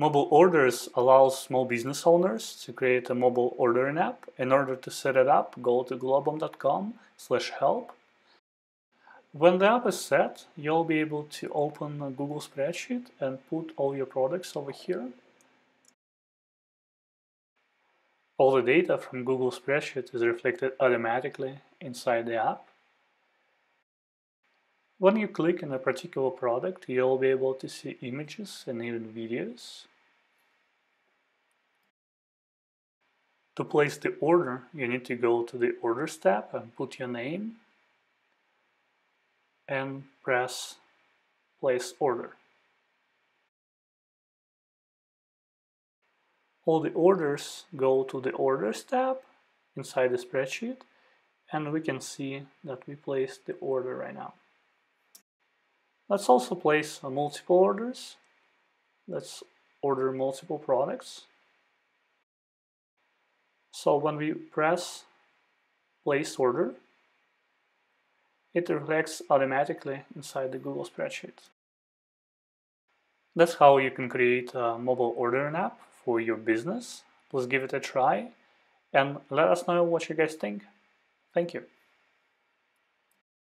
Mobile Orders allows small business owners to create a mobile ordering app. In order to set it up, go to glowbom.com slash help. When the app is set, you'll be able to open a Google spreadsheet and put all your products over here. All the data from Google Spreadsheet is reflected automatically inside the app. When you click on a particular product, you'll be able to see images and even videos. To place the order, you need to go to the Orders tab and put your name and press Place Order. All the orders go to the Orders tab inside the spreadsheet and we can see that we placed the order right now. Let's also place multiple orders. Let's order multiple products. So when we press place order, it reflects automatically inside the Google spreadsheet. That's how you can create a mobile ordering app for your business. Please give it a try and let us know what you guys think. Thank you.